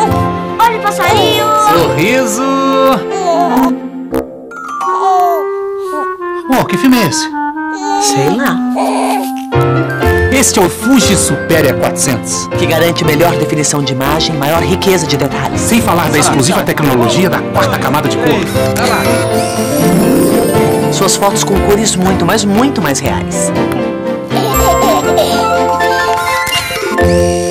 Oh, olha o passarinho! Sorriso! Oh, que filme é esse? Sei lá. Este é o Fuji Superia 400. Que garante melhor definição de imagem, maior riqueza de detalhes. Sem falar da exclusiva tecnologia da quarta camada de cor. Suas fotos com cores muito, mas muito mais reais.